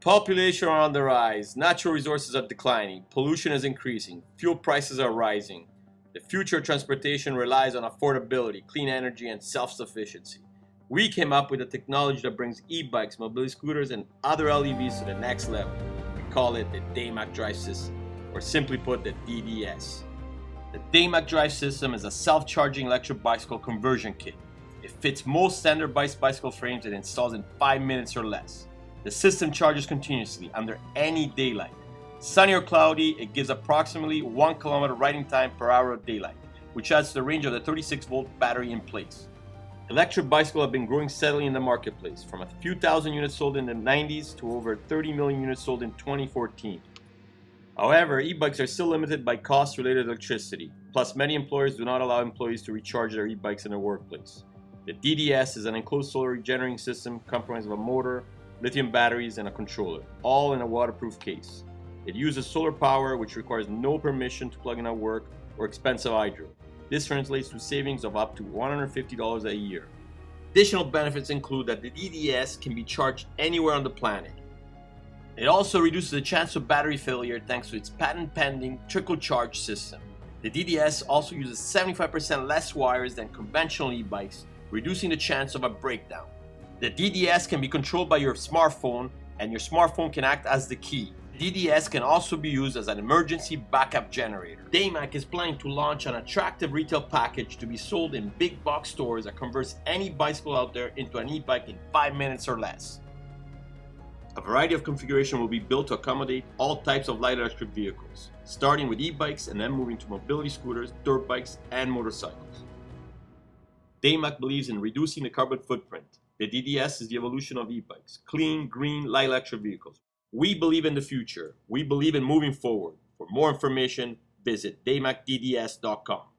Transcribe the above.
Population are on the rise, natural resources are declining, pollution is increasing, fuel prices are rising. The future of transportation relies on affordability, clean energy, and self-sufficiency. We came up with a technology that brings e-bikes, mobility scooters, and other LEVs to the next level. We call it the Daymak Drive System, or simply put, the DDS. The Daymak Drive System is a self-charging electric bicycle conversion kit. It fits most standard bike bicycle frames and installs in 5 minutes or less. The system charges continuously under any daylight. Sunny or cloudy, it gives approximately 1 kilometer riding time per hour of daylight, which adds to the range of the 36 volt battery in place. Electric bicycles have been growing steadily in the marketplace, from a few thousand units sold in the 90s to over 30 million units sold in 2014. However, e-bikes are still limited by costs related to electricity, plus many employers do not allow employees to recharge their e-bikes in their workplace. The DDS is an enclosed solar generating system comprised of a motor, lithium batteries, and a controller, all in a waterproof case. It uses solar power, which requires no permission to plug in at work or expensive hydro. This translates to savings of up to $150 a year. Additional benefits include that the DDS can be charged anywhere on the planet. It also reduces the chance of battery failure thanks to its patent pending trickle charge system. The DDS also uses 75% less wires than conventional e-bikes, reducing the chance of a breakdown. The DDS can be controlled by your smartphone and your smartphone can act as the key. DDS can also be used as an emergency backup generator. Daymak is planning to launch an attractive retail package to be sold in big box stores that converts any bicycle out there into an e-bike in 5 minutes or less. A variety of configuration will be built to accommodate all types of light electric vehicles, starting with e-bikes and then moving to mobility scooters, dirt bikes, and motorcycles. Daymak believes in reducing the carbon footprint the DDS is the evolution of e-bikes, clean, green, light electric vehicles. We believe in the future. We believe in moving forward. For more information, visit daymakdds.com.